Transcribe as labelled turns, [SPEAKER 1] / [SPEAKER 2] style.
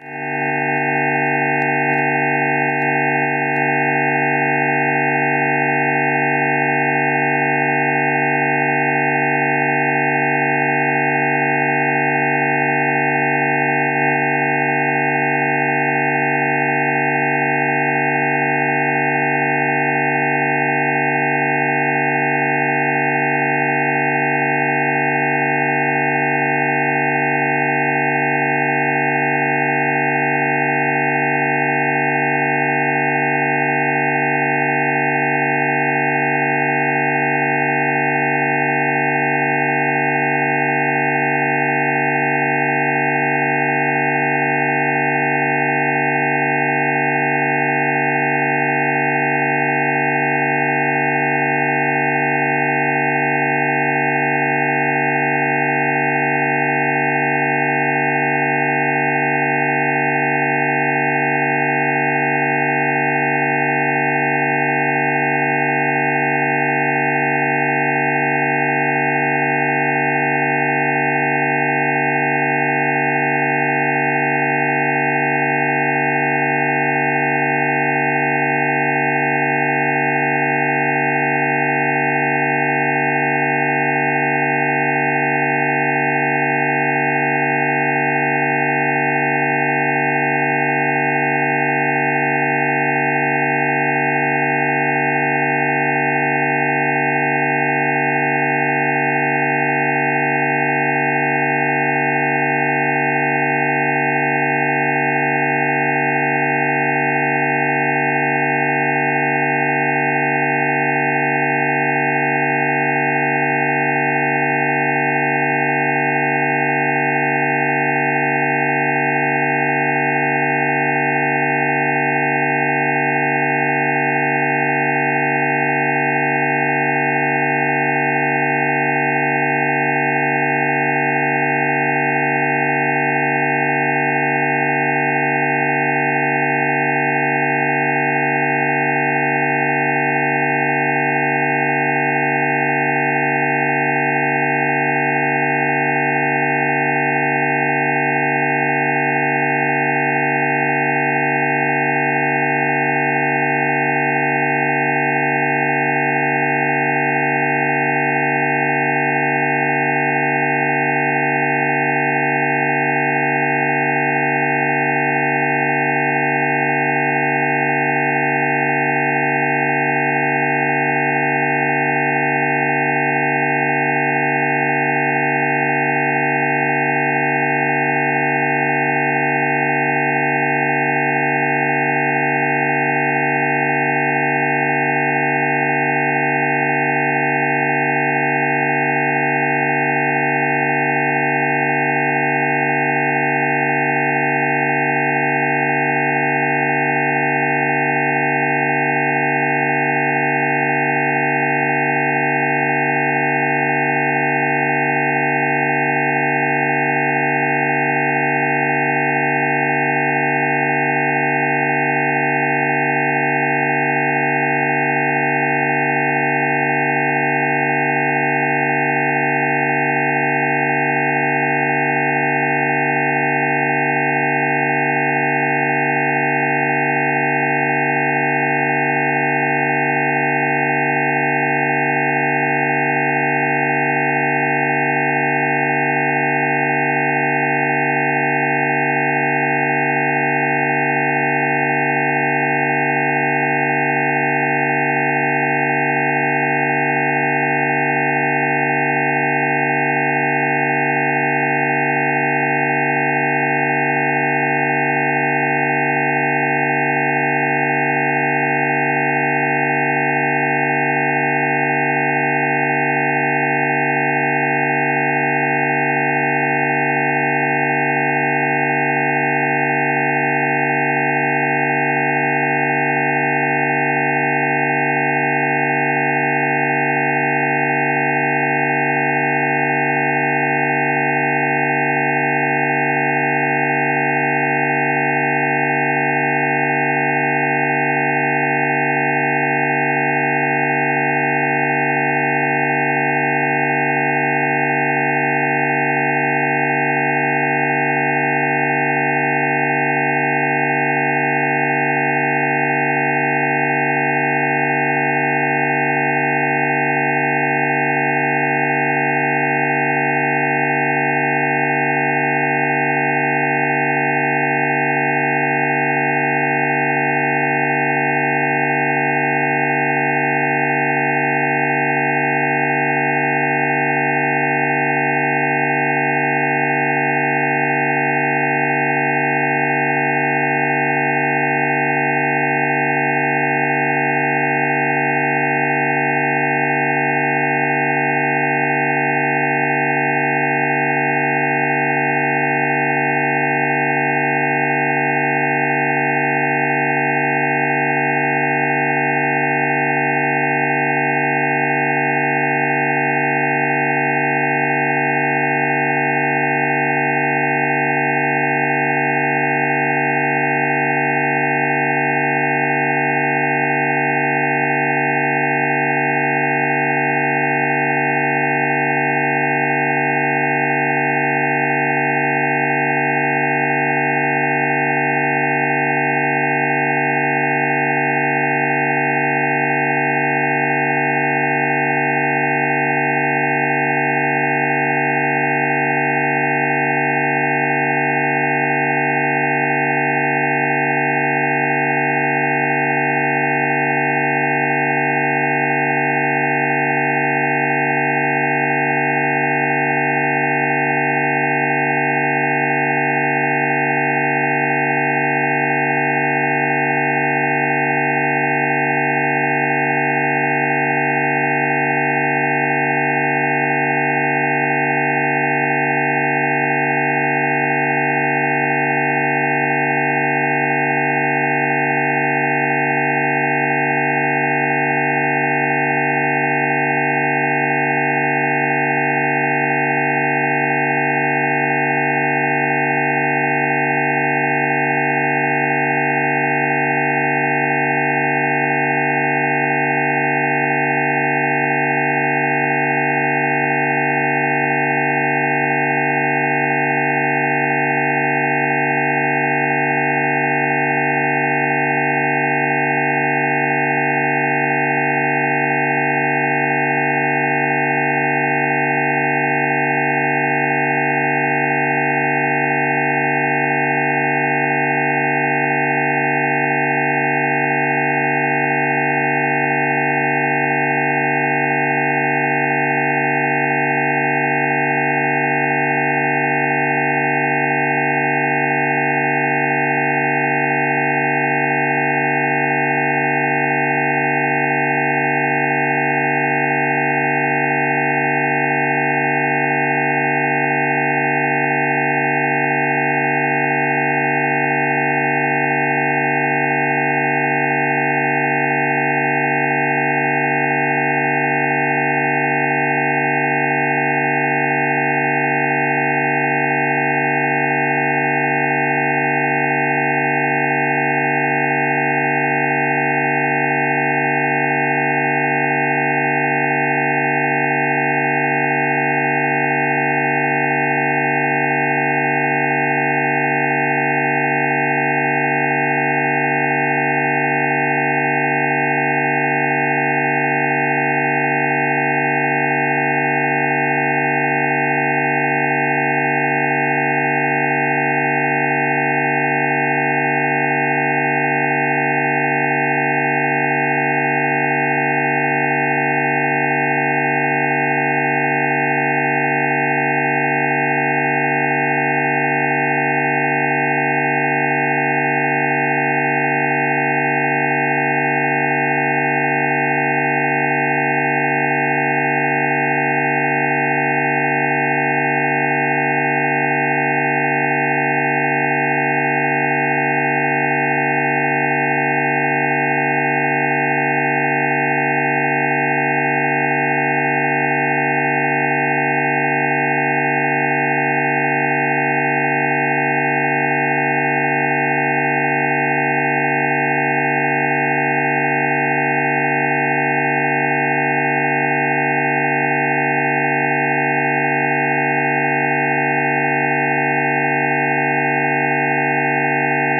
[SPEAKER 1] you